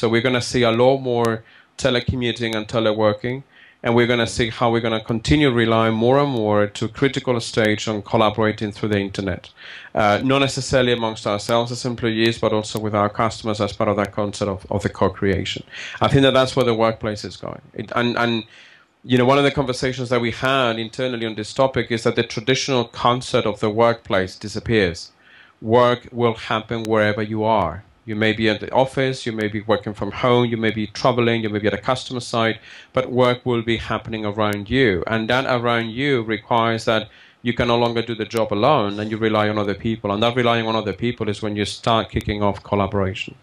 So we're going to see a lot more telecommuting and teleworking, and we're going to see how we're going to continue relying more and more to critical stage on collaborating through the internet, uh, not necessarily amongst ourselves as employees, but also with our customers as part of that concept of, of the co-creation. I think that that's where the workplace is going, it, and and you know, one of the conversations that we had internally on this topic is that the traditional concept of the workplace disappears. Work will happen wherever you are. You may be at the office, you may be working from home, you may be traveling, you may be at a customer site, but work will be happening around you. And that around you requires that you can no longer do the job alone and you rely on other people. And that relying on other people is when you start kicking off collaboration.